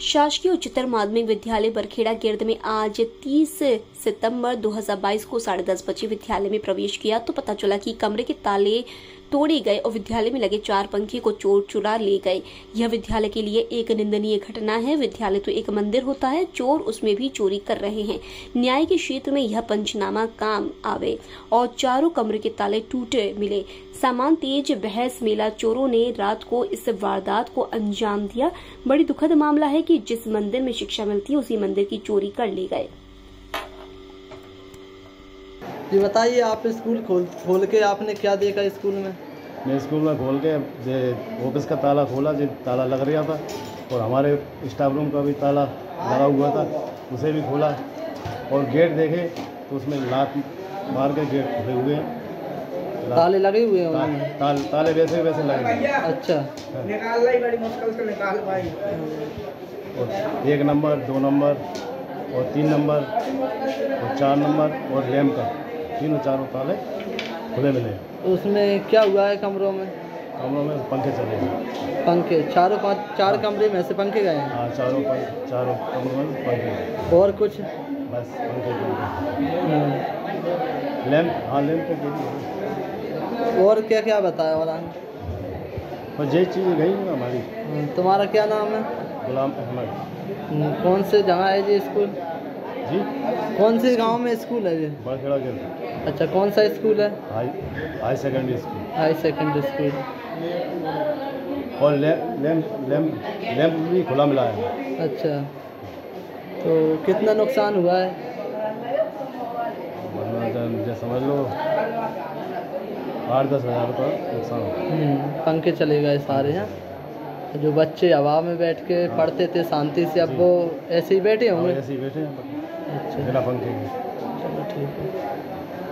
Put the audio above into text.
शासकीय उच्चतर माध्यमिक विद्यालय बरखेड़ा गिर्द में आज 30 सितंबर 2022 को साढ़े दस बजे विद्यालय में प्रवेश किया तो पता चला कि कमरे के ताले तोड़े गए और विद्यालय में लगे चार पंखे को चोर चुरा ले गए। यह विद्यालय के लिए एक निंदनीय घटना है। विद्यालय तो एक मंदिर होता है, चोर उसमें भी चोरी कर रहे हैं। न्याय के क्षेत्र में यह पंचनामा काम आवे और चारों कमरे के ताले टूटे मिले। सामान तेज बहस मेला। चोरों ने रात को इस वारदात को अंजाम दिया। बड़ी दुखद मामला है कि जिस मंदिर में शिक्षा मिलती है, उसी मंदिर की चोरी कर ले गए जी बताइए आप स्कूल खोल खोल के आपने क्या देखा स्कूल में? मैं स्कूल में खोल के जे ऑफ़िस का ताला खोला जो ताला लग रहा था और हमारे स्टाफ रूम का भी ताला लगा हुआ था उसे भी खोला और गेट देखे तो उसमें लात मार के गेट खुले हुए हैं। ताले लगे हुए हैं ता, उनमें ताल, ताले वैसे वैसे लगे हैं। अच्छा। निकाल लाई बड़ी मुश्किल से निकाल पाई और एक नंबर दो नंबर और तीन नंबर और चार नंबर और लैम्प का। तीनों चारों ताले खुले मिले तो उसमें क्या हुआ है कमरों में? कमरों में पंखे चले हैं। पंखे चारों पाँच चार कमरे में से पंखे गए हैं? हाँ चारों चारों कमरों में पंखे हैं। और कुछ? बस पंखे पंखे हम्म, लैम्प हाँ लैम्प और क्या क्या बताया आगे? और यही चीज़ गई ना हमारी। हम्म, तुम्हारा क्या नाम है? गुलाम अहमद। हम्म, कौन से जगह है जी स्कूल? जी। कौन से गाँव में स्कूल है बड़खेड़ा के। अच्छा कौन सा स्कूल है? High secondary school. High secondary school. और लैम्प लैम्प लैम्प भी खुला मिला है। अच्छा तो कितना नुकसान हुआ है? जब समझ लो। आठ दस हज़ार का नुकसान हम्म, पंखे चले गए सारे हैं? तो जो बच्चे हवा में बैठ के पढ़ते थे शांति से अब वो ऐसे ही बैठे होंगे? ऐसे ही बैठे हैं। अच्छा। बिना पंखे के। चलो ठीक है।